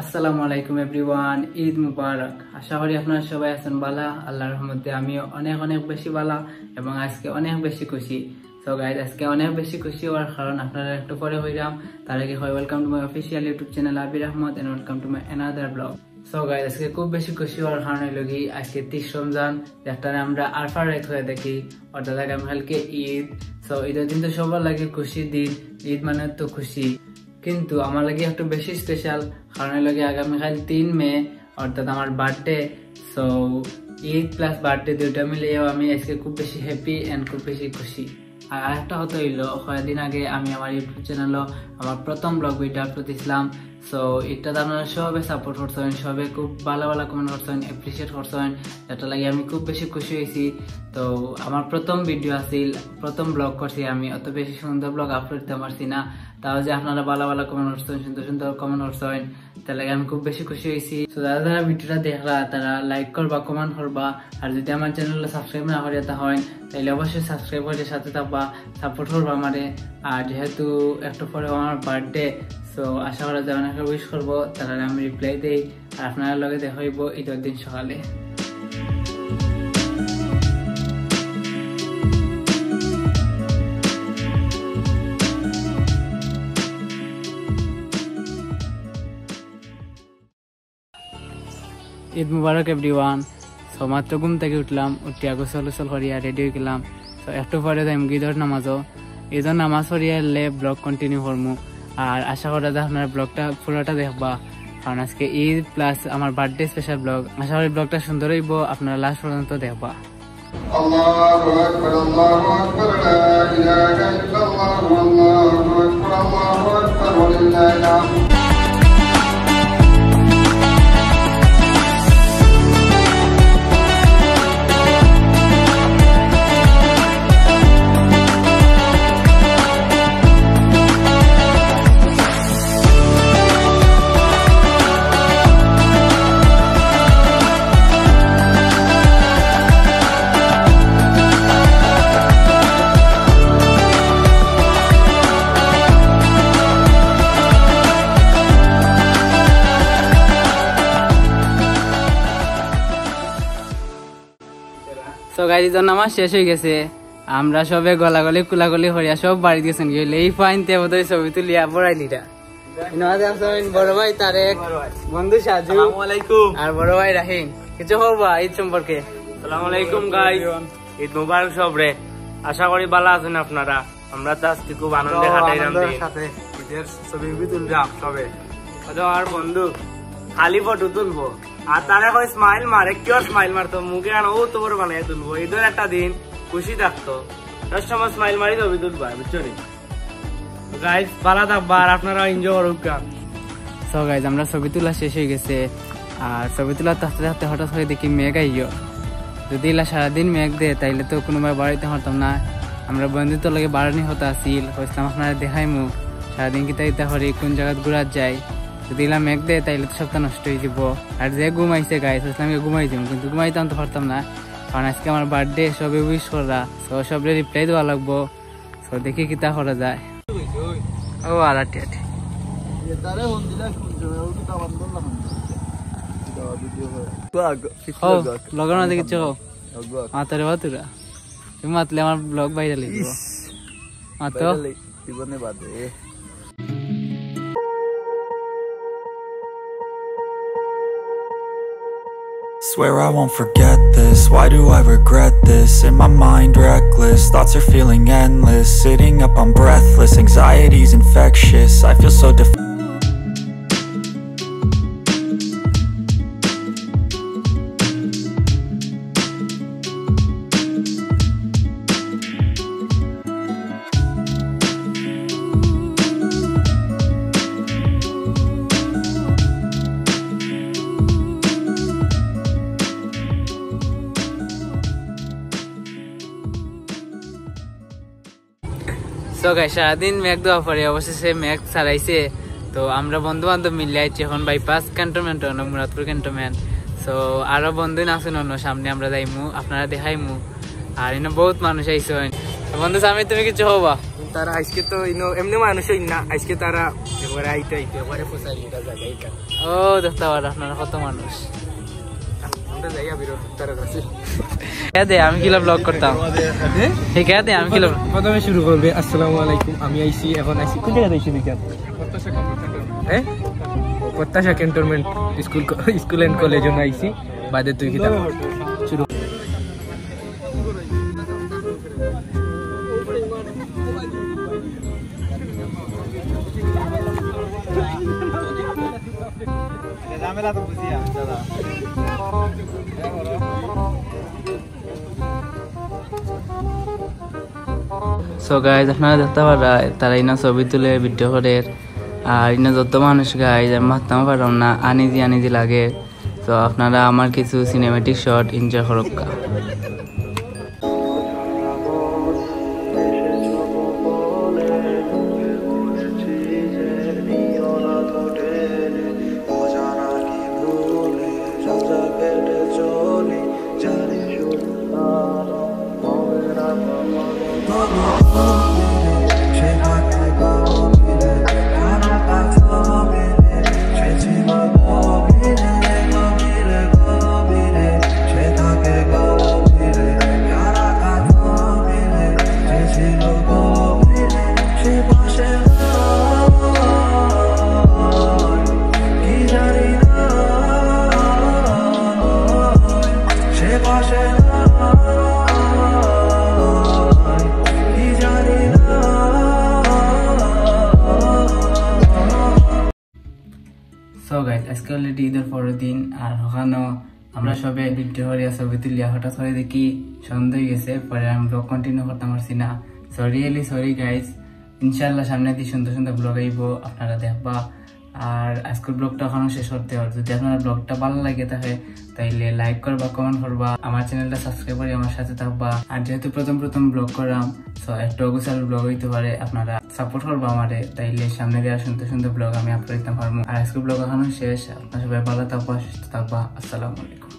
আসসালামু আলাইকুম এভরিওয়ান, ঈদ মুবারক। আশা করি আপনারা সবাই আছেন বালা, আল্লাহর রহমতে আমিও অনেক অনেক বেশি বালা এবং আজকে অনেক বেশি খুশি। সো গাইজ আজকে অনেক বেশি খুশি হওয়ার কারণ আপনারা একটু পরে হইলাম। তার আগে হয় welcome to my official YouTube channel Abir Ahmed and welcome to my another vlog so guys আজকে খুব বেশি খুশি হওয়ার কারণ কি আজকে তিস রমজান, যেটারে আমরা আরফার রাইত হয়ে দেখি, অর্থাৎ আগামীকালকে ঈদ। সো ঈদের দিন তো সবার লাগে খুশি দিন, ঈদ মানে তো খুশি। কিন্তু আমার লাগে একটু বেশি স্পেশাল কারণ লাগে আগামীকাল তিন মে, অর্থাৎ আমার birthday so Eid plus birthday দুইটা মিলিয়েও আমি আজকে খুব বেশি হ্যাপি অ্যান্ড খুব বেশি খুশি। আর আরেকটা হতো হইল, কয়েকদিন আগে আমি আমার ইউটিউব চ্যানেলও আমার প্রথম ব্লগ ভিডিও আপলোড দিছিলাম সো এটাতে আপনারা সবে সাপোর্ট করছেন সবে খুব ভালো ভালো কমেন্ট করছেন এপ্রিসিয়েট করছেন। যেটা লাগে আমি খুব বেশি খুশি হয়েছি। তো, আমার প্রথম ভিডিও আছিল, প্রথম ব্লগ করছি আমি। অত বেশি সুন্দর ব্লগ আপলোড দিতে পারছি না। তাও যে আপনারা ভালো ভালো কমেন্ট করছেন, সুন্দর সুন্দর কমেন্ট করছেন, তার লাগে আমি খুব বেশি খুশি হয়েছি। তো যারা যারা ভিডিওটা দেখলা, তারা লাইক করবা কমেন্ট করবা। আর যদি আমার চ্যানেলটা সাবস্ক্রাইব না করে তা হয় তাহলে অবশ্যই সাবস্ক্রাইব করে সাথে থাকবা সাপোর্ট করবা আমারে। আর যেহেতু একটু পরে আমার বার্থডে সো আশা করা যায় অনেকে উইশ করব তারা আমি রিপ্লাই দেই, আর আপনার লগে দেখা হইব ঈদের দিন সকালে। ঈদ মুবারক এভরিওয়ান সো মাত্র ঘুম থেকে উঠলাম উঠিয়া গোসল গোসল করিয়া রেডি হয়ে গেলাম। তো একটু পরে যাইম ঈদের নামাজও। ঈদের নামাজ পড়িয়া এলে ব্লগ কন্টিনিউ করমু। আর আশা করা যায় আপনার ব্লগটা, পুরোটা দেখবা। কারণ আজকে ঈদ প্লাস আমার বার্থডে স্পেশাল ব্লগ আশা করি ব্লগটা সুন্দর হইব, আপনারা লাস্ট পর্যন্ত দেখবা। তো গাড়ি তো নামাজ শেষ হয়ে গেছে। আমরা সবে গলাগলি কুলাগলি হরিয়া সব বাড়ি গেছেন গেলে এই ফাইন তে বোধহয় ছবি তুলিয়া বড়াইলিটা ইনওয়াজে বড় ভাই তারেক বন্ধু সাজু আর বড় ভাই রাহিম। কিছু হবা ঈদ সম্পর্কে? সালাম গাই ঈদ মুবারক সব রে আশা করি ভালো আছেন আপনারা। আমরা তো আজকে খুব আনন্দে কাটাইলাম দিন ছবি তুললাম সবে। আচ্ছা আর বন্ধু খালি ফটো তুলবো? আর মুখে একটা দিন খুশি থাকতো আমরা ছবি তোলা শেষ হয়ে গেছে আর ছবি তোলা থাকতে থাকতে হঠাৎ করে দেখি মেঘ আইয় যদি এলা সারাদিন মেঘ দেয় তাইলে তো কোনোবার বাড়িতে হতাম না আমরা বন্ধুত্ব লাগে বাড়ানি হতা আসিল কইছিলাম আপনারা দেখাইমু সারাদিন কিতা ইতা হরি কোন জায়গাত ঘুরার যায় যদি এলা মেঘ দে তাইলে তো সপ্তাহ নষ্ট হয়ে যাব। আর যে ঘুমাইছে গাইজ আসলাম ঘুমাই যাব কিন্তু ঘুমাইতাম তো পারতাম না। কারণ আজকে আমার বার্থডে সবে উইশ করা। সো সবরে রিপ্লাই দেওয়া লাগবো। সো দেখি কিতা করা যায়। ও আলাটি আটি মাতারে বাতুরা তুমি মাতলে আমার ব্লগ বাইরে লিখব মাতো? Swear I won't forget this, why do I regret this? In my mind reckless, thoughts are feeling endless. Sitting up, I'm breathless, anxiety's infectious. I feel so def- so guy সারাদিন মেঘ দেওয়া পরে অবশেষে মেঘ ছাড়াইছে। তো আমরা বন্ধু বান্ধব মিলে আইছি এখন বাইপাস ক্যান্টনমেন্ট অন্য মুরাদপুর ক্যান্টনমেন্ট সো আরও বন্ধু আছেন অন্য সামনে আমরা যাইমু আপনারা দেখাইমু। আর এনে বহুত মানুষ আইসেন বন্ধু সামনে তুমি কিছু হবা? তারা আজকে তো ইনো এমনি মানুষ না আজকে তারা এবারে আইতে আইতে এটা জায়গা ও দেখতে পারেন আপনারা কত মানুষ। দে আমি কিলা ব্লগ করতাম? ঠিক আছে আমি কিলা প্রথমে শুরু করবে আসসালামু আলাইকুম আমি আইছি এখন আইছি। কোন জায়গাতে আইছি বিজ্ঞান প্রত্যাশা cantonment school school and college আইছি বাদে তুই কিতা শুরু। সো গাইজ আপনারা দেখতে পারা তারা ইনা ছবি তুলে ভিডিও করে। আর ইনা যত মানুষ গাইজ আমি মারতাম পারলাম না, আনিজি আনিজি লাগে। তো আপনারা আমার কিছু সিনেমেটিক শট এনজয় করুকা। সো গাইজ আজকে অলরেডি ঈদের পরের দিন, আর ওখানেও আমরা সবে ভিডিও হরিয়া ছবি তুলিয়া হঠাৎ করে দেখি সন্দেহ গেছে, পরে আমি ব্লগ কন্টিনিউ করতে পারছি না। সরি এলি সরি গাইজ ইনশাল্লাহ সামনে দিয়ে সুন্দর সুন্দর ব্লগ আইব, আপনারা দেখবা। আর আজকের ব্লগটা এখনও শেষ হতে হবে। যদি আপনার ব্লগটা ভালো লাগে তাহলে, তাইলে লাইক করবা কমেন্ট করবা, আমার চ্যানেলটা সাবস্ক্রাইব করে আমার সাথে থাকবা। আর যেহেতু প্রথম প্রথম ব্লগ করলাম সো একটু অগুসাল ব্লগ হইতে পারে, আপনারা সাপোর্ট করবা আমারে, তাইলে সামনে দেওয়া সুন্দর সুন্দর ব্লগ আমি আপলোড দিতে পারব। আর আজকের ব্লগ এখনও শেষ, আপনার সবাই ভালো থাকবা, সুস্থ থাকবা, আসসালামু আলাইকুম।